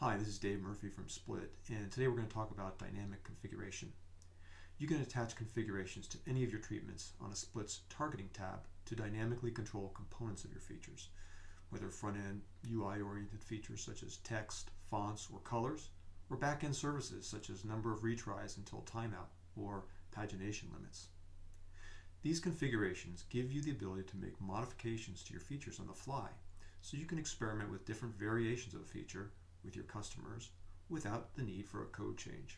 Hi, this is Dave Murphy from Split, and today we're going to talk about dynamic configuration. You can attach configurations to any of your treatments on a Split's targeting tab to dynamically control components of your features, whether front-end UI-oriented features such as text, fonts, or colors, or back-end services such as number of retries until timeout or pagination limits. These configurations give you the ability to make modifications to your features on the fly, so you can experiment with different variations of a feature with your customers without the need for a code change.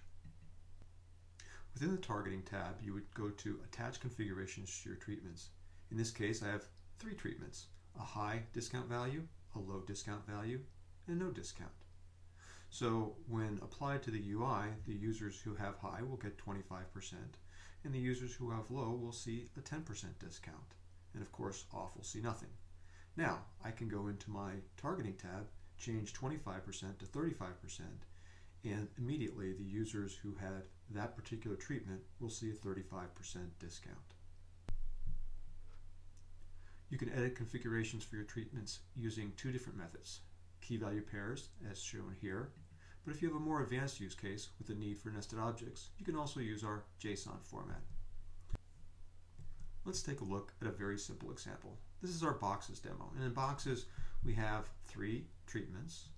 Within the Targeting tab, you would go to Attach Configurations to your treatments. In this case, I have three treatments, a high discount value, a low discount value, and no discount. So when applied to the UI, the users who have high will get 25%, and the users who have low will see a 10% discount. And of course, off will see nothing. Now, I can go into my Targeting tab change 25% to 35%, and immediately the users who had that particular treatment will see a 35% discount. You can edit configurations for your treatments using two different methods, key value pairs as shown here, but if you have a more advanced use case with the need for nested objects, you can also use our JSON format. Let's take a look at a very simple example. This is our boxes demo, and in boxes we have three treatments,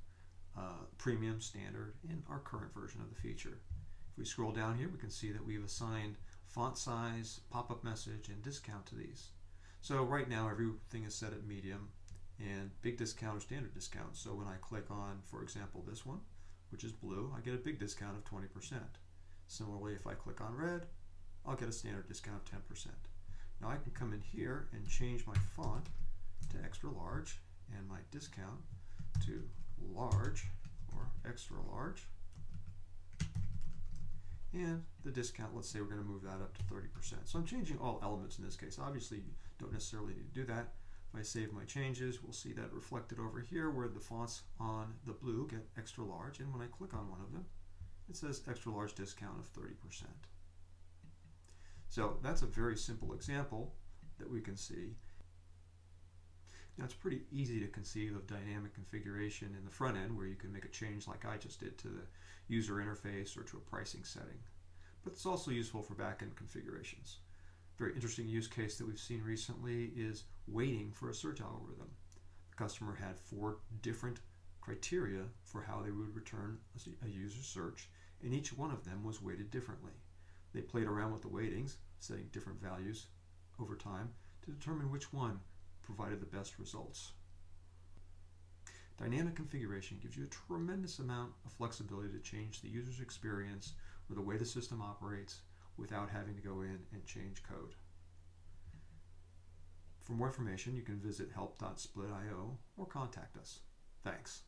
uh, premium, standard, and our current version of the feature. If we scroll down here, we can see that we've assigned font size, pop-up message, and discount to these. So right now everything is set at medium and big discount or standard discount. So when I click on, for example, this one, which is blue, I get a big discount of 20%. Similarly, if I click on red, I'll get a standard discount of 10%. Now I can come in here and change my font to extra large and my discount to large or extra large. And the discount, let's say we're going to move that up to 30%. So I'm changing all elements in this case. Obviously, you don't necessarily need to do that. If I save my changes, we'll see that reflected over here where the fonts on the blue get extra large. And when I click on one of them, it says extra large discount of 30%. So that's a very simple example that we can see. Now it's pretty easy to conceive of dynamic configuration in the front end where you can make a change like I just did to the user interface or to a pricing setting. But it's also useful for back-end configurations. Very interesting use case that we've seen recently is weighting for a search algorithm. The customer had four different criteria for how they would return a user search and each one of them was weighted differently. They played around with the weightings, setting different values over time to determine which one provided the best results. Dynamic configuration gives you a tremendous amount of flexibility to change the user's experience or the way the system operates without having to go in and change code. For more information, you can visit help.split.io or contact us. Thanks.